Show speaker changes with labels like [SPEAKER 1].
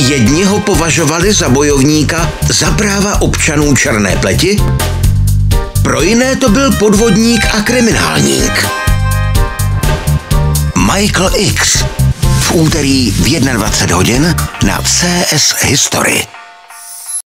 [SPEAKER 1] Jedni ho považovali za bojovníka za práva občanů černé pleti, pro jiné to byl podvodník a kriminálník. Michael X. V úterý v 21 hodin na CS History.